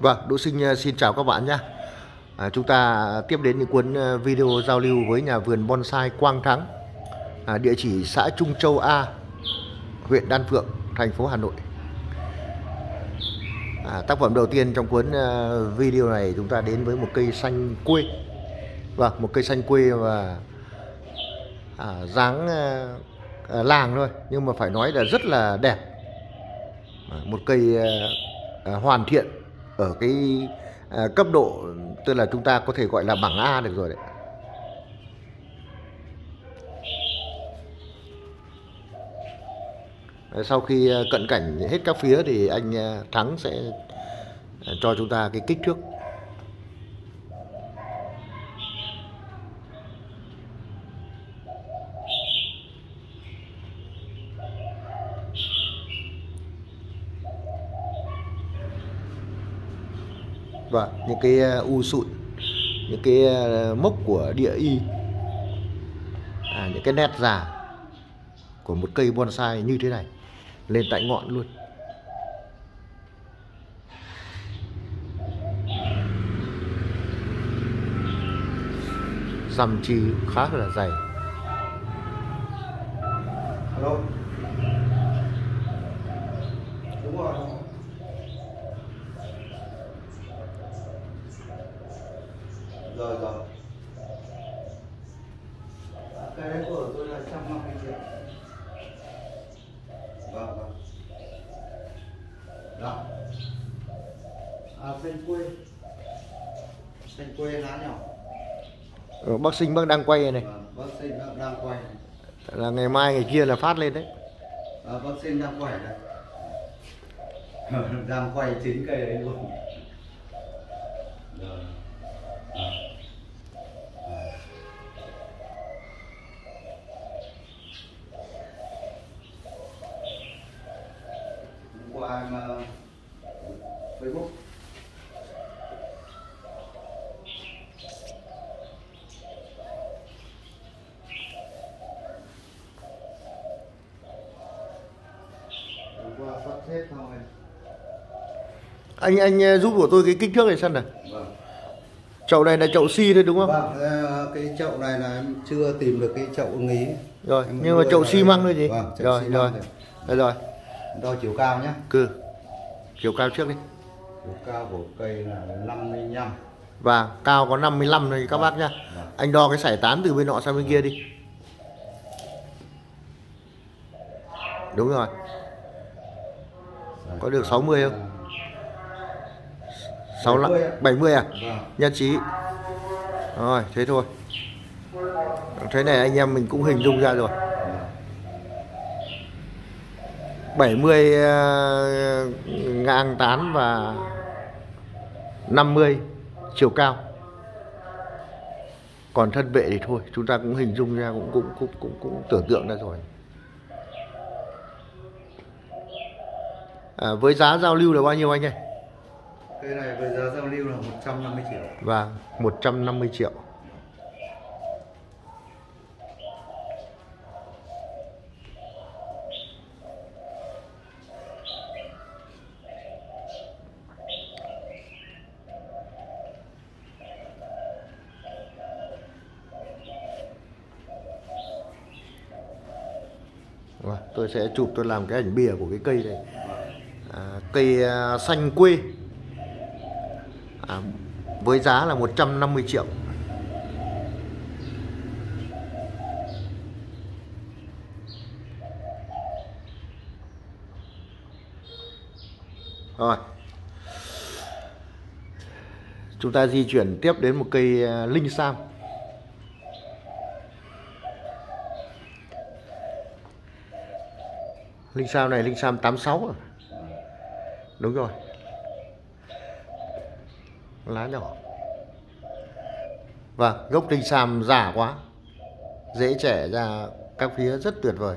Vâng, Đỗ Sinh ờ, xin chào các bạn nhé. À, chúng ta tiếp đến những cuốn ờ, video giao lưu với nhà vườn bonsai Quang Thắng, à, địa chỉ xã Trung Châu A, huyện Đan Phượng, thành phố Hà Nội. À, tác phẩm đầu tiên trong cuốn ờ, video này chúng ta đến với một cây xanh quê. Vâng, một cây xanh quê và à, dáng à, làng thôi, nhưng mà phải nói là rất là đẹp. À, một cây à, hoàn thiện ở cái à, cấp độ tức là chúng ta có thể gọi là bảng A được rồi đấy. Sau khi à, cận cảnh hết các phía thì anh à, Thắng sẽ à, cho chúng ta cái kích thước và những cái ờ, u sụn những cái ờ, mốc của địa y. À, những cái nét già của một cây bonsai như thế này lên tại ngọn luôn. Dằm chi khá là dày. Hello Đúng rồi. Rồi rồi. Cái đấy của tôi là 150 triệu. Vâng vâng. Đó. À, xanh quê. Xanh quê lá nhỏ. Ờ, bác sinh bác đang quay này Vâng, bác sĩ đang, đang quay. là ngày mai ngày kia là phát lên đấy À, bác sĩ đang quay đây. đang quay chính cây đấy luôn. Rồi. À. À. Hôm qua em ờ, Facebook hôm qua anh anh ờ, giúp của tôi cái kích thước này xem nào. Vâng. Chậu này là chậu si thôi đúng không? Vâng ờ, cái chậu này là em chưa tìm được cái chậu ưng ý. Rồi Em nhưng mà chậu xi măng thôi gì? Vâng rồi rồi. rồi đây. rồi. Đo chiều cao nhé. Cư chiều cao trước đi. Chiều cao của cây là 55 và cao có 55 thôi các bác nhá. Vâng. anh đo cái sải tán từ bên nọ sang bên kia đi. Đúng rồi Có được 60 không? 65 70 ạ. 70 à? Vâng. Nhất trí. Rồi thế thôi. Thế này anh em mình cũng hình dung ra rồi. 70 ờ, ngang tán và 50 chiều cao. Còn thân vệ thì thôi chúng ta cũng hình dung ra cũng cũng cũng cũng, cũng tưởng tượng ra rồi à, với giá giao lưu là bao nhiêu anh ơi? Cây này bây giờ giao lưu là 150 triệu. Và 150 triệu. Vâng, tôi sẽ chụp tôi làm cái ảnh bìa của cái cây này cây à, xanh quê. À, với giá là 150 triệu. Rồi. Chúng ta di chuyển tiếp đến một cây à, linh sam. Linh sam này linh sam 86 à? Đúng rồi. Lá nhỏ. Và gốc đinh sam già quá. Dễ trẻ ra các phía, rất tuyệt vời.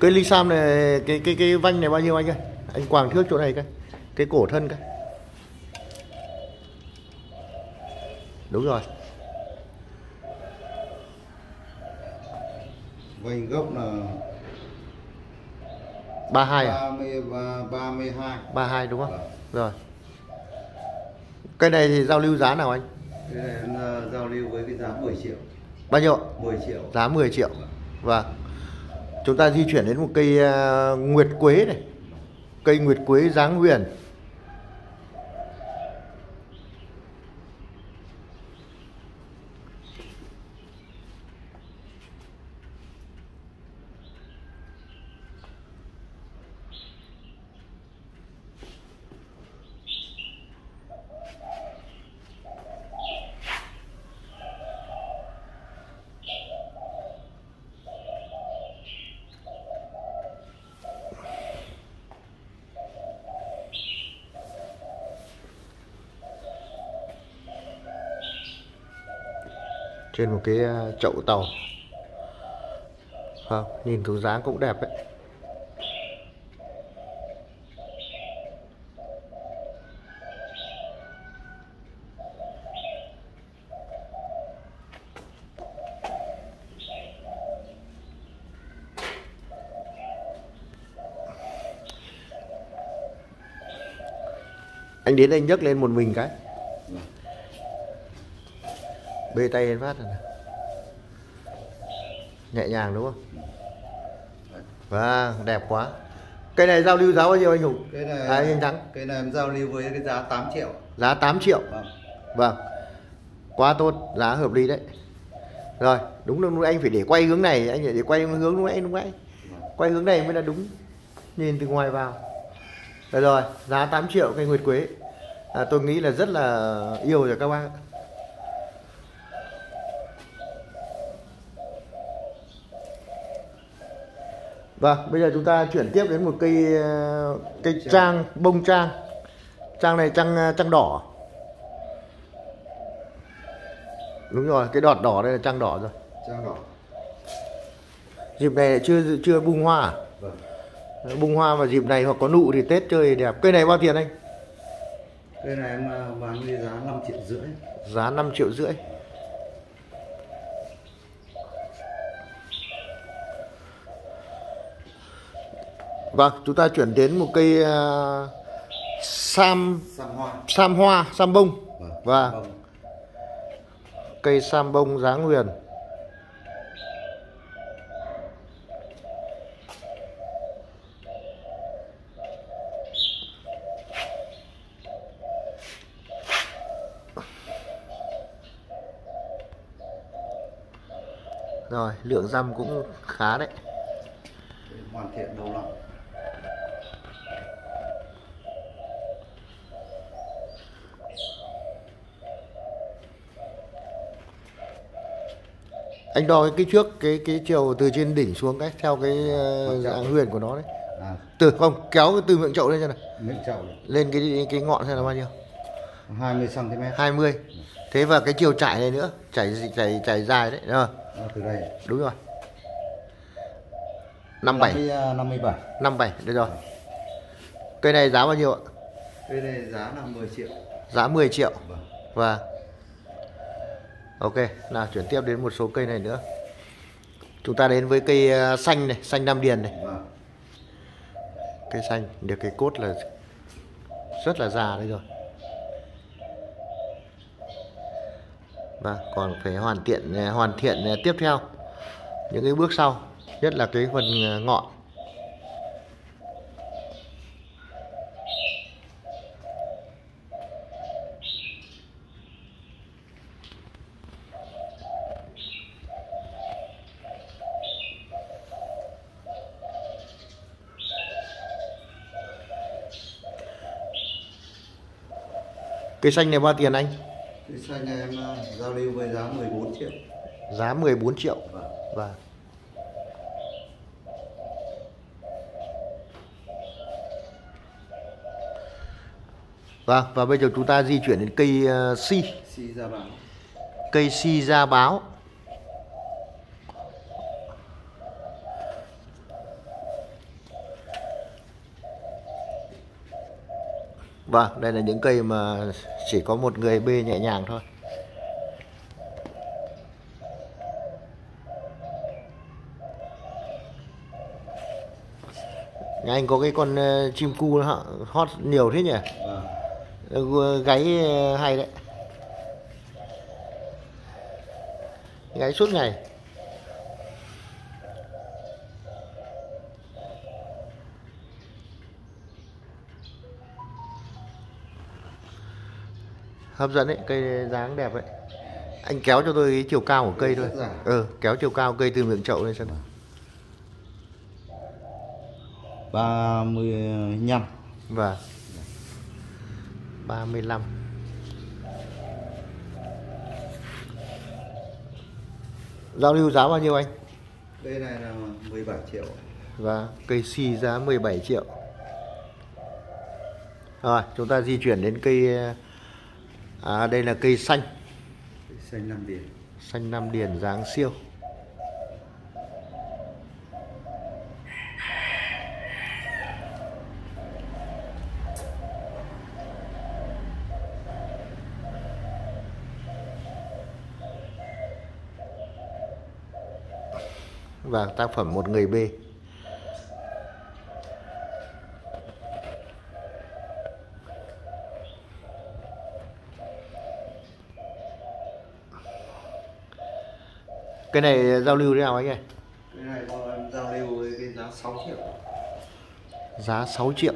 Cây ly sam này cái cái cái vanh này bao nhiêu anh ơi? Anh quàng thước chỗ này cái. Cái cổ thân cái. Đúng rồi. vành gốc là 32 à? 30 và 32 32 đúng không? Vâng. Rồi. Cây này thì giao lưu giá nào anh? cái này giao lưu với cái giá 10 triệu Bao nhiêu ạ? 10 triệu Giá 10 triệu. Vâng. Chúng ta di chuyển đến một cây uh, nguyệt quế này. Cây nguyệt quế dáng huyền. Trên một cái à, chậu tàu. Không nhìn thủ dáng cũng đẹp đấy. Anh đến anh nhấc lên một mình cái bê tay lên phát này. nhẹ nhàng đúng không? Vâng đẹp quá. Cây này giao lưu giá bao nhiêu anh hùng? Cái này à, anh thắng cái này em giao lưu với cái giá 8 triệu. Giá 8 triệu? Vâng. Vâng. Quá tốt giá hợp lý đấy. Rồi đúng lúc anh phải để quay hướng này anh phải để quay hướng lúc nãy lúc nãy quay hướng này mới là đúng. Nhìn từ ngoài vào. Rồi rồi giá 8 triệu cây nguyệt quế. À, tôi nghĩ là rất là yêu rồi các bác ạ. Vâng, bây giờ chúng ta chuyển tiếp đến một cây ờ, cây trang bông trang. Trang này trang ờ, trang đỏ. Đúng rồi, cái đọt đỏ đây là trang đỏ rồi. trang đỏ Dịp này chưa chưa bung hoa à? vâng Bung hoa vào dịp này hoặc có nụ thì Tết chơi đẹp. Cây này bao tiền anh? cái này em bán với giá 5 triệu rưỡi Giá 5 triệu rưỡi. Vâng, chúng ta chuyển đến một cây ờ, sam sam hoa sam hoa, sam bông. vâng Và vâng. cây sam bông dáng huyền. Rồi, lượng răm cũng khá đấy. Hoàn thiện đầu lòng Anh đo cái kích thước cái cái chiều từ trên đỉnh xuống cái theo cái ờ, dạng huyền của nó đấy. à Từ không kéo từ miệng chậu lên cho này. miệng chậu này, Lên cái cái ngọn xem là bao nhiêu? 20 cm 20. Thế và cái chiều trải này nữa, trải trải trải dài đấy, đúng không? Đó, từ đây Đúng rồi. 57, 50, à, 57 57, được rồi. Cây này giá bao nhiêu ạ? cái này giá là 10 triệu Giá 10 triệu. vâng Và Ok, nào chuyển tiếp đến một số cây này nữa. Chúng ta đến với cây ờ, xanh này, xanh Nam Điền này. vâng Cây xanh, được cái cốt là rất là già đây rồi. Và còn phải hoàn thiện hoàn thiện ờ, tiếp theo những cái bước sau, nhất là cái phần ờ, ngọn. Cây xanh này bao tiền anh? cái xanh này em à, giao lưu với giá 14 triệu Giá 14 triệu. vâng Và Vâng, và bây giờ chúng ta di chuyển đến cây uh, si, si ra bán cây si da báo. Vâng, đây là những cây mà chỉ có một người bê nhẹ nhàng thôi. Nhà anh có cái con ờ, chim cu nó hót nhiều thế nhỉ? vâng Ờ, Gáy ờ, hay đấy. Gáy suốt ngày. Hấp dẫn đấy, cây dáng đẹp đấy. Anh kéo cho tôi cái chiều cao của cây thôi. Dài. Ừ, kéo chiều cao cây từ miệng chậu lên xem. ba mươi nhăm Vâng 35 Giao lưu giá bao nhiêu anh? đây này là 17 triệu Và cây si giá 17 triệu Rồi chúng ta di chuyển đến cây À đây là cây xanh. Xanh năm điền. Xanh Nam Điền dáng siêu. Và tác phẩm một người B Cái này giao lưu thế nào anh ơi? cái này em giao lưu với cái giá 6 triệu. Giá 6 triệu.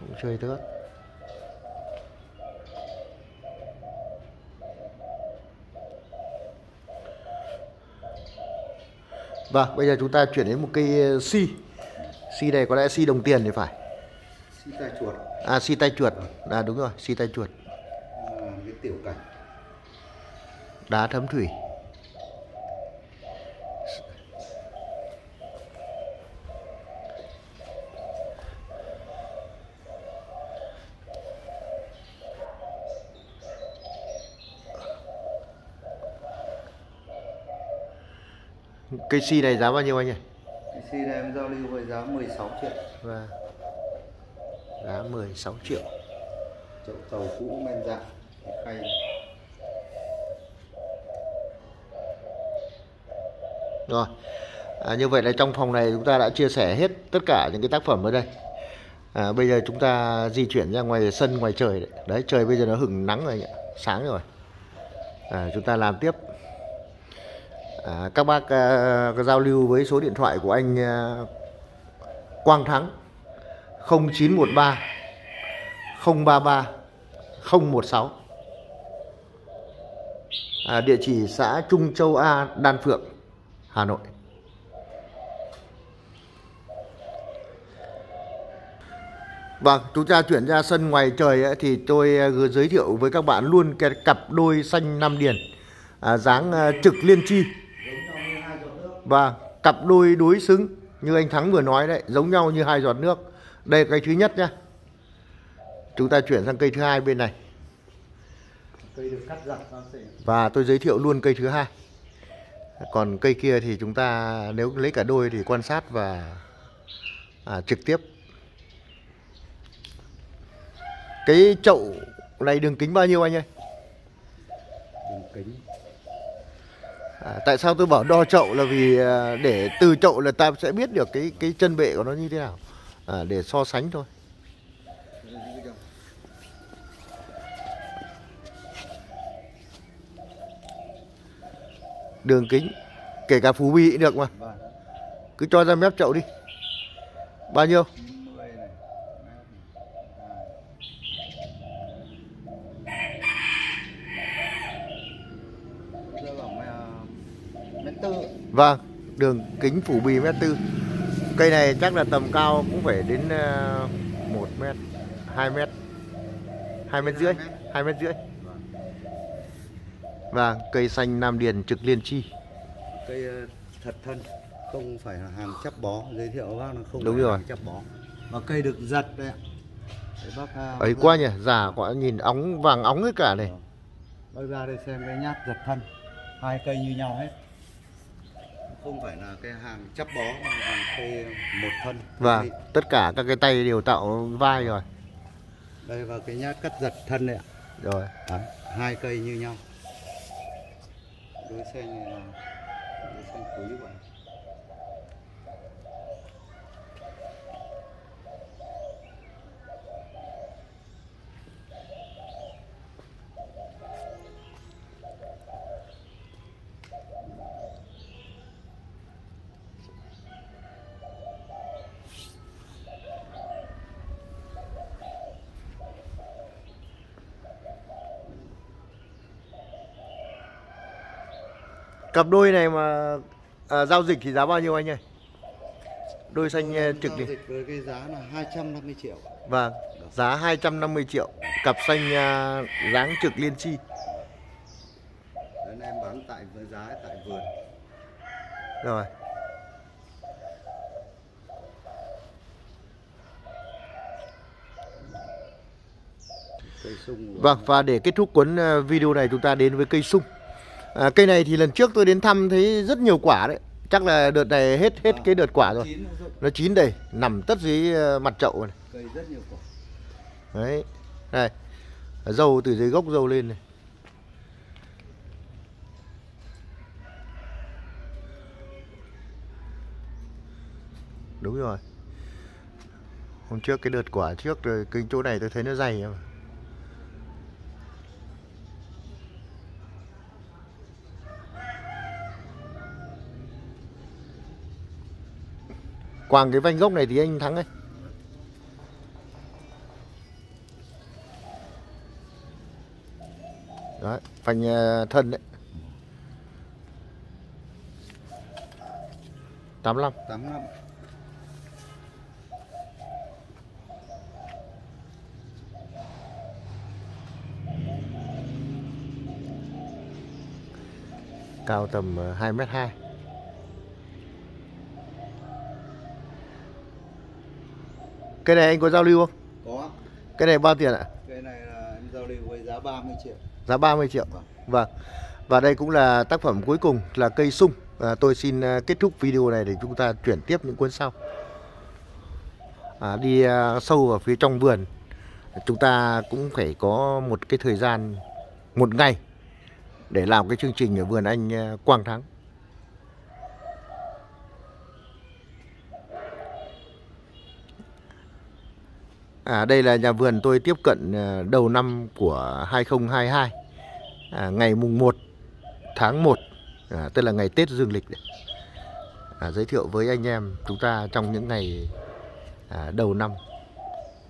Cũng chơi tớt Vâng, bây giờ chúng ta chuyển đến một cây ờ, si. Si này có lẽ si đồng tiền thì phải. Xí tai chuột. À si tay chuột. À đúng rồi, si tay chuột. À, cái tiểu cảnh Đá thấm thủy. Cây si này giá bao nhiêu anh nhỉ? cái xí này em giao lưu với giá 16 triệu. Và giá 16 triệu. Chậu tàu cũ men dạng khay Rồi. À, Như vậy là trong phòng này chúng ta đã chia sẻ hết tất cả những cái tác phẩm ở đây. À, Bây giờ chúng ta di chuyển ra ngoài sân ngoài trời đấy, đấy trời bây giờ nó hừng nắng rồi nhỉ Sáng rồi. À, Chúng ta làm tiếp. À, Các bác à, giao lưu với số điện thoại của anh à, Quang Thắng. 0913 033 016 à, Địa chỉ xã Trung Châu A Đan Phượng. Hà Nội Vâng, chúng ta chuyển ra sân ngoài trời ấy, thì tôi ờ, giới thiệu với các bạn luôn cái cặp đôi xanh Nam Điền à, dáng ờ, trực liên chi và cặp đôi đối xứng như anh Thắng vừa nói đấy, giống nhau như hai giọt nước. Đây là cây thứ nhất nhá. Chúng ta chuyển sang cây thứ hai bên này cây được cắt dặn ra sẽ và tôi giới thiệu luôn cây thứ hai. Còn cây kia thì chúng ta nếu lấy cả đôi thì quan sát và à, trực tiếp. Cái chậu này đường kính bao nhiêu anh ơi? đường kính À, tại sao tôi bảo đo chậu là vì à, để từ chậu là ta sẽ biết được cái cái chân bệ của nó như thế nào à, để so sánh thôi. Đường kính kể cả phú bi cũng được mà. vâng Cứ cho ra mép chậu đi. Bao nhiêu? Vâng, đường kính phủ bì mét tư. Cây này chắc là tầm cao cũng phải đến ờ, 1 mét, 2 mét, 2 mét rưỡi, 2 mét rưỡi. Vâng, cây xanh Nam Điền trực liên chi. cây ờ, thật thân không phải là hàng chắp bó. Giới thiệu bác là không Đúng phải rồi. hàng chắp bó. Và cây được giật đấy ạ. Đấy bác à, Ấy bác quá ra- nhỉ, giả quá nhìn óng vàng óng hết cả này. bác ra đây xem cái nhát giật thân. Hai cây như nhau hết. Không phải là cái hàng chắp bó mà hàng cây một thân. Đây- tất cả các cái tay đều tạo vai rồi. Đây và cái nhát cắt giật thân này ạ. Rồi. Đấy, hai cây như nhau đối xanh này là đối xanh quý vậy cặp đôi này mà à, giao dịch thì giá bao nhiêu anh ơi? Đôi xanh à, trực Giao đi. dịch với cái giá là 250 triệu. Vâng giá 250 triệu. Cặp xanh à, dáng trực liên chi. Đấy, em bán tại với giá tại vườn. Rồi. Vâng và để kết thúc cuốn ờ, video này chúng ta đến với cây sung à, Cây này thì lần trước tôi đến thăm thấy rất nhiều quả đấy. Chắc là đợt này hết hết cái đợt quả rồi. nó chín đầy nằm tất dưới ờ, mặt chậu này. Đấy. Đây. Dâu từ dưới gốc dâu lên này. Đúng rồi. Hôm trước cái đợt quả trước rồi Cái chỗ này tôi thấy nó dày mà Quàng cái vanh gốc này thì anh thắng ấy. Đấy, phanh ờ, thân đấy. 85 tám năm Cao tầm ờ, 2 mét 2 Cái này anh có giao lưu không? có. Cái này bao tiền ạ? cây này là em giao lưu với giá 30 triệu. Giá 30 triệu. Vâng. Vâng. Và đây cũng là tác phẩm cuối cùng là cây sung. À, Tôi xin à, kết thúc video này để chúng ta chuyển tiếp những cuốn sau. À, Đi à, sâu vào phía trong vườn. Chúng ta cũng phải có một cái thời gian Một ngày Để làm cái chương trình ở vườn anh à, Quang Thắng À, đây là nhà vườn tôi tiếp cận à, đầu năm của 2022 à, Ngày mùng 1 tháng 1 à, Tức là ngày Tết Dương lịch đấy. À, Giới thiệu với anh em chúng ta trong những ngày à, đầu năm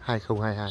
2022